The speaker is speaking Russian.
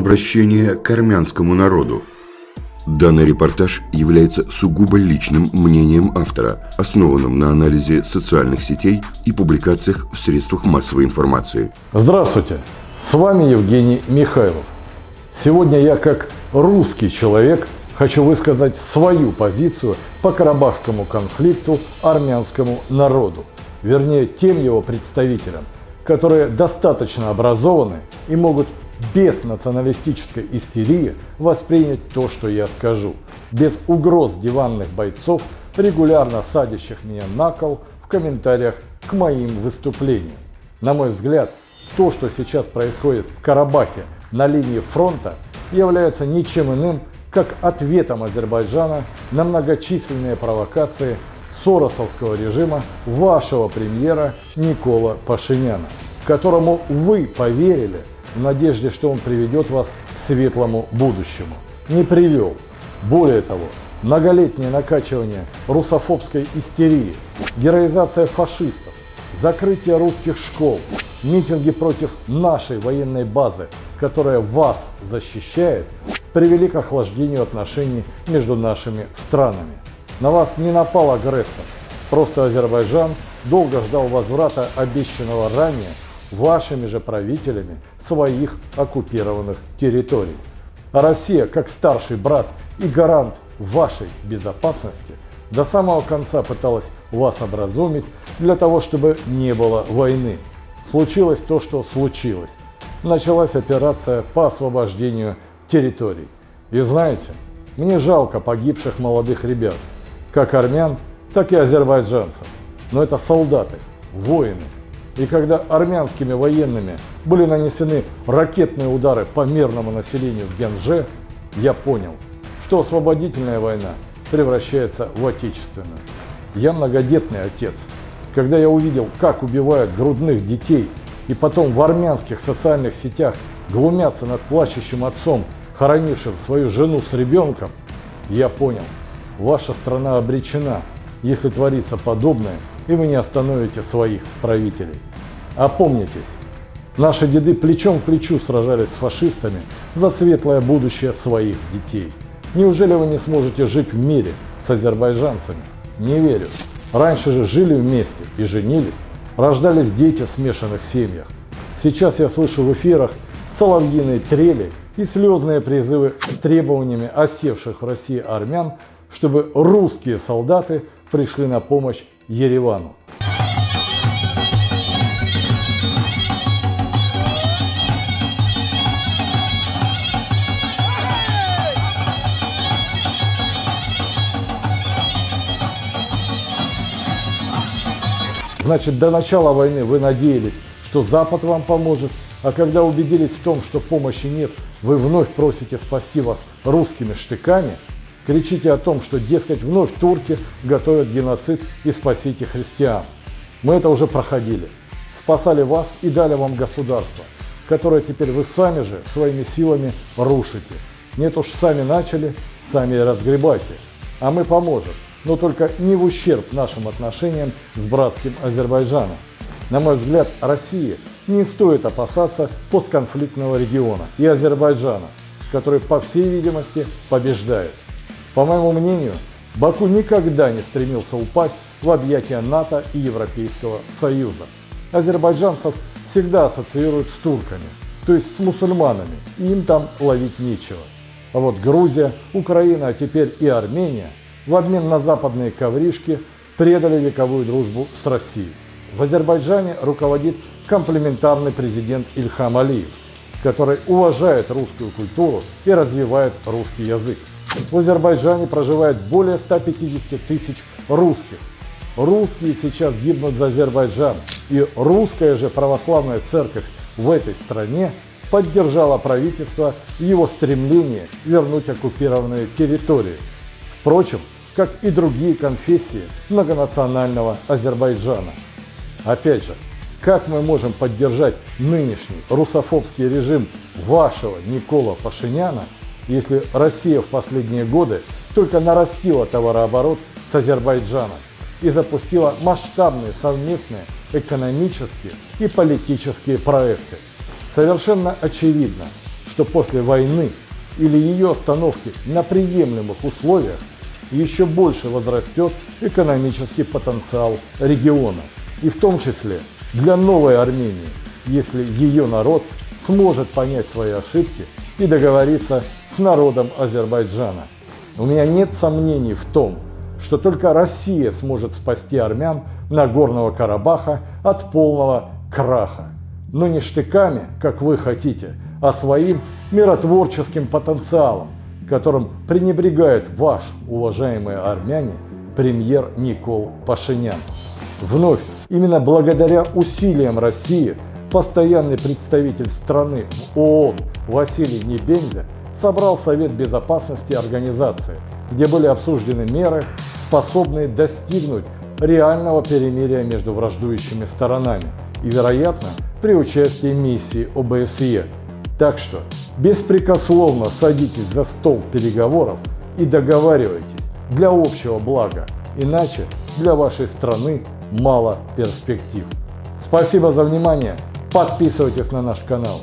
Обращение к армянскому народу. Данный репортаж является сугубо личным мнением автора, основанным на анализе социальных сетей и публикациях в средствах массовой информации. Здравствуйте, с вами Евгений Михайлов. Сегодня я как русский человек хочу высказать свою позицию по карабахскому конфликту армянскому народу, вернее тем его представителям, которые достаточно образованы и могут без националистической истерии воспринять то, что я скажу, без угроз диванных бойцов, регулярно садящих меня на кол в комментариях к моим выступлениям. На мой взгляд, то, что сейчас происходит в Карабахе на линии фронта, является ничем иным, как ответом Азербайджана на многочисленные провокации соросовского режима вашего премьера Никола Пашиняна, которому вы поверили в надежде, что он приведет вас к светлому будущему. Не привел. Более того, многолетнее накачивание русофобской истерии, героизация фашистов, закрытие русских школ, митинги против нашей военной базы, которая вас защищает, привели к охлаждению отношений между нашими странами. На вас не напал агрессор, просто Азербайджан долго ждал возврата обещанного ранее вашими же правителями своих оккупированных территорий. А Россия, как старший брат и гарант вашей безопасности, до самого конца пыталась вас образумить для того, чтобы не было войны. Случилось то, что случилось. Началась операция по освобождению территорий. И знаете, мне жалко погибших молодых ребят, как армян, так и азербайджанцев. Но это солдаты, воины, и когда армянскими военными были нанесены ракетные удары по мирному населению в Генже, я понял, что освободительная война превращается в отечественную. Я многодетный отец. Когда я увидел, как убивают грудных детей, и потом в армянских социальных сетях глумятся над плачущим отцом, хоронившим свою жену с ребенком, я понял, ваша страна обречена, если творится подобное, и вы не остановите своих правителей. Опомнитесь, наши деды плечом к плечу сражались с фашистами за светлое будущее своих детей. Неужели вы не сможете жить в мире с азербайджанцами? Не верю. Раньше же жили вместе и женились, рождались дети в смешанных семьях. Сейчас я слышу в эфирах соловьиные трели и слезные призывы с требованиями осевших в России армян, чтобы русские солдаты пришли на помощь Еревану. Значит, до начала войны вы надеялись, что Запад вам поможет, а когда убедились в том, что помощи нет, вы вновь просите спасти вас русскими штыками, кричите о том, что, дескать, вновь турки готовят геноцид и спасите христиан. Мы это уже проходили. Спасали вас и дали вам государство, которое теперь вы сами же своими силами рушите. Нет уж, сами начали, сами и разгребайте. А мы поможем но только не в ущерб нашим отношениям с братским Азербайджаном. На мой взгляд, России не стоит опасаться постконфликтного региона и Азербайджана, который, по всей видимости, побеждает. По моему мнению, Баку никогда не стремился упасть в объятия НАТО и Европейского Союза. Азербайджанцев всегда ассоциируют с турками, то есть с мусульманами, и им там ловить нечего. А вот Грузия, Украина, а теперь и Армения – в обмен на западные ковришки предали вековую дружбу с Россией. В Азербайджане руководит комплементарный президент Ильхам Алиев, который уважает русскую культуру и развивает русский язык. В Азербайджане проживает более 150 тысяч русских. Русские сейчас гибнут за Азербайджан, и русская же православная церковь в этой стране поддержала правительство в его стремлении вернуть оккупированные территории. Впрочем, как и другие конфессии многонационального Азербайджана. Опять же, как мы можем поддержать нынешний русофобский режим вашего Никола Пашиняна, если Россия в последние годы только нарастила товарооборот с Азербайджаном и запустила масштабные совместные экономические и политические проекты? Совершенно очевидно, что после войны или ее остановки на приемлемых условиях еще больше возрастет экономический потенциал региона, и в том числе для новой Армении, если ее народ сможет понять свои ошибки и договориться с народом Азербайджана. У меня нет сомнений в том, что только Россия сможет спасти армян Нагорного Карабаха от полного краха. Но не штыками, как вы хотите, а своим миротворческим потенциалом, которым пренебрегает ваш, уважаемые армяне, премьер Никол Пашинян. Вновь, именно благодаря усилиям России, постоянный представитель страны в ООН Василий Небензя собрал Совет Безопасности Организации, где были обсуждены меры, способные достигнуть реального перемирия между враждующими сторонами и, вероятно, при участии миссии ОБСЕ. Так что беспрекословно садитесь за стол переговоров и договаривайтесь для общего блага, иначе для вашей страны мало перспектив. Спасибо за внимание, подписывайтесь на наш канал.